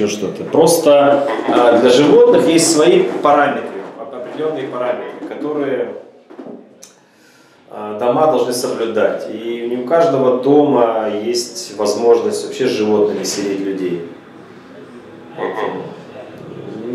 еще что-то. Просто а, для животных есть свои параметры, определенные параметры, которые а, дома должны соблюдать. И не у каждого дома есть возможность вообще с животными селить людей.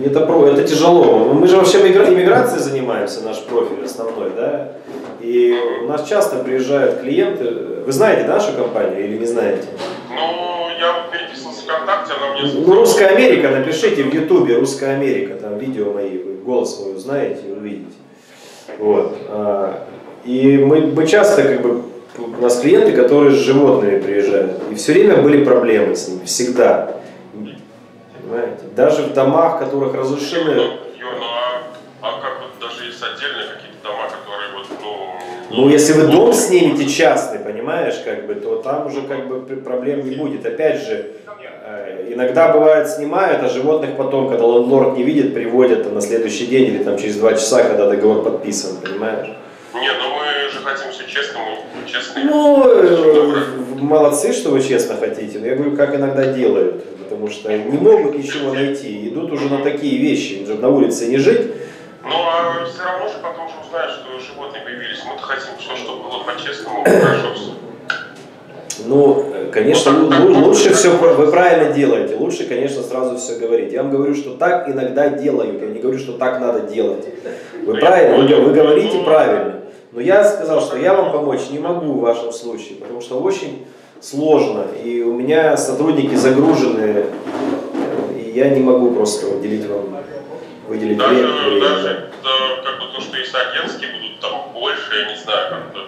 Это, это тяжело. Мы же вообще иммиграцией занимаемся, наш профиль основной, да? И у нас часто приезжают клиенты. Вы знаете нашу компанию или не знаете? Ну, я переписывался ВКонтакте, она мне... Ну, Русская Америка, напишите в Ютубе Русская Америка, там видео мои, вы голос мой узнаете, увидите. Вот. А, и мы, мы часто как бы у нас клиенты, которые с животными приезжают. И все время были проблемы с ними, всегда. Понимаете? Даже в домах, которых разрушены... Юр, ну а, а как вот даже есть отдельные какие-то дома, которые вот, ну... Ну, если вы дом снимете частный, понимаешь, как бы, то там уже как бы проблем не будет. Опять же, э, иногда бывает снимают, а животных потом, когда лорд не видит, приводят на следующий день или там через два часа, когда договор подписан, понимаешь? Не, ну мы же хотим все честно, мы честные. Ну, э, молодцы, что вы честно хотите, но я говорю, как иногда делают, потому что не могут ничего найти, идут уже на такие вещи, чтобы на улице не жить. Ну, а все равно же потом же узнаешь, что животные появились. Мы-то хотим все, чтобы было по-честному, хорошо все. Ну, конечно, ну, лучше все, вы правильно делаете, лучше, конечно, сразу все говорить. Я вам говорю, что так иногда делают, я не говорю, что так надо делать. Вы ну, правильно, вы, вы говорите правильно. Но я сказал, что я вам помочь не могу в вашем случае, потому что очень сложно, и у меня сотрудники загружены, и я не могу просто уделить вам, выделить даже, время. Даже да, как бы то, что есть агентские будут там больше, я не знаю, как-то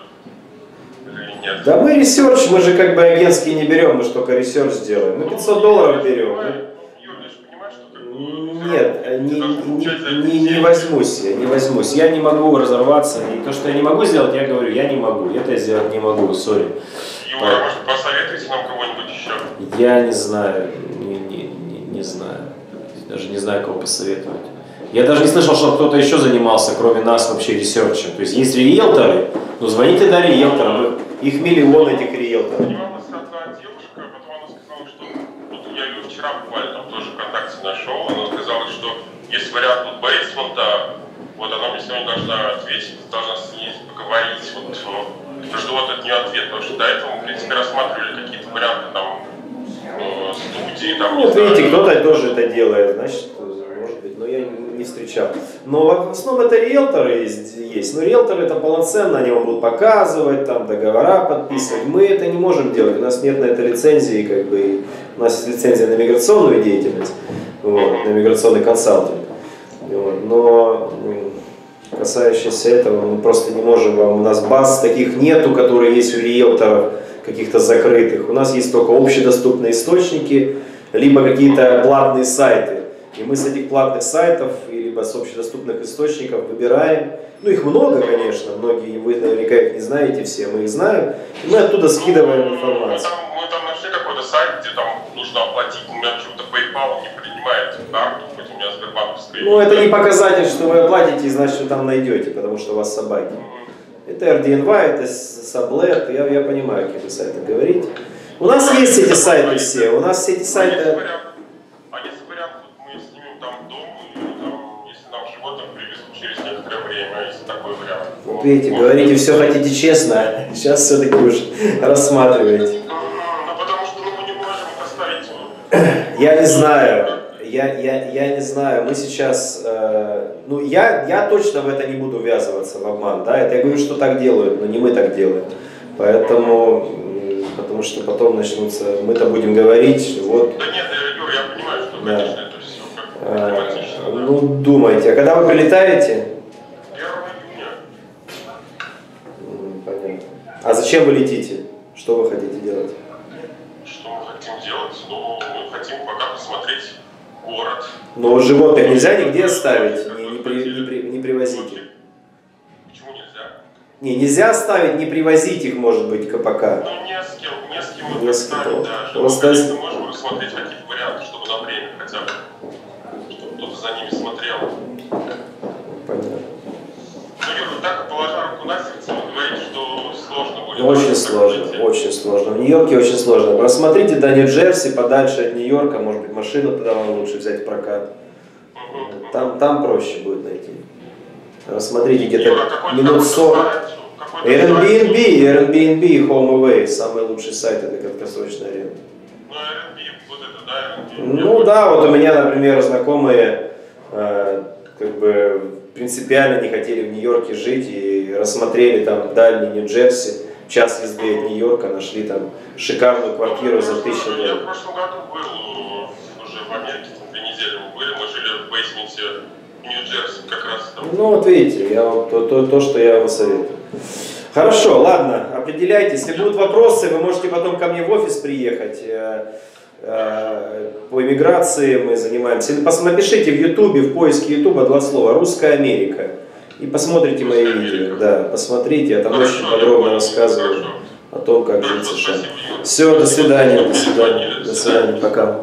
нет? Да мы research, мы же как бы агентские не берем, мы же только research делаем. Мы 500 долларов берем. Нет, э, не, не, не, не возьмусь я, не возьмусь. Я не могу разорваться. И то, что я не могу сделать, я говорю, я не могу. Это я сделать не могу, sorry. Юра, а может посоветуйте нам кого-нибудь еще? Я не знаю, не, не, не, не знаю. Даже не знаю, кого посоветовать. Я даже не слышал, что кто-то еще занимался, кроме нас, вообще research ем. То есть есть риэлторы, ну звоните до риэлтора, их миллион этих риэлторов. вчера буквально там тоже ВКонтакте нашел, она сказала, что есть вариант вот бейсмента, вот она мне сегодня должна ответить, должна с ней поговорить, вот, жду вот от нее ответ, потому что до этого мы, в принципе, рассматривали какие-то варианты там э, студии, там, Ну, вот видите, кто-то тоже это делает, значит, может быть, но я не встречал. Но в основном это риэлторы есть. Но риэлторы это полноценно, они вам будут показывать, там договора подписывать. Мы это не можем делать, у нас нет на это лицензии, как бы, у нас есть лицензия на миграционную деятельность, вот, на миграционный консалтинг. Вот, но касающийся этого, мы просто не можем вам, у нас баз таких нету, которые есть у риэлторов, каких-то закрытых. У нас есть только общедоступные источники, либо какие-то платные сайты. И мы с этих платных сайтов, либо с общедоступных источников выбираем, ну их много, конечно, многие, вы наверняка их не знаете все, мы их знаем, и мы оттуда скидываем информацию. Мы там, мы там нашли какой-то сайт, где там нужно оплатить, у меня почему-то PayPal не принимает карту, хоть у меня Сбербанковская. Ну это не показатель, что вы оплатите, и значит вы там найдете, потому что у вас собаки. Mm-hmm. Это RDNY, это Sublet, я, я понимаю, какие вы сайты говорите. У нас есть эти сайты все, у нас все эти сайты... Вот видите, говорите, все хотите честно, сейчас все-таки уж рассматриваете. Ну, потому что ну, мы не можем оставить Я не знаю, я, я, я не знаю, мы сейчас, э, ну я, я точно в это не буду ввязываться, в обман, да, это я говорю, что так делают, но не мы так делаем. Поэтому, потому что потом начнутся, мы-то будем говорить, вот. Да нет, Юр, я понимаю, что, да. конечно, э, Ну, думайте, а когда вы прилетаете? А зачем вы летите? Что вы хотите делать? Что мы хотим делать? Ну, мы хотим пока посмотреть город. Но животных нельзя нигде оставить, не, не, при, не, при, не привозите. Почему нельзя? Не, нельзя оставить, не привозить их, может быть, пока. Ну, не с кем, не с кем не с кем, да. Просто... Мы можем рассмотреть какие-то варианты, чтобы на время хотя бы, чтобы кто-то за ними смотрел. Понятно. Ну, Юра, так, положа руку на сердце, вы говорите, что сложно будет. Очень сложно, очень сложно. В Нью-Йорке очень сложно. Рассмотрите до Нью-Джерси, подальше от Нью-Йорка, может быть, машину туда вам лучше взять в прокат. Мгм. Там, там проще будет найти. Рассмотрите где-то минут какой-то 40. сайт, какой-то Airbnb. Airbnb и Home Away, самый лучший сайт это краткосрочная аренда. Ну, да, вот у меня, например, знакомые э, как бы принципиально не хотели в Нью-Йорке жить и рассмотрели там дальний Нью-Джерси, час езды от Нью-Йорка, нашли там шикарную квартиру за тысячу Я в долларов. прошлом году был э, уже в Америке, две недели мы были, мы жили в бейсменте Нью-Джерси, как раз там. Ну вот видите, я то, то, то, что я вам советую. Хорошо, ладно, определяйтесь. Если будут вопросы, вы можете потом ко мне в офис приехать. Э, э, По иммиграции мы занимаемся. Напишите в Ютубе, в поиске Ютуба два слова «Русская Америка». И посмотрите мои «Русская видео. Америка». Да, посмотрите, я там Хорошо, очень подробно рассказываю о том, как жить в США. Все, до свидания, до свидания, до свидания, пока.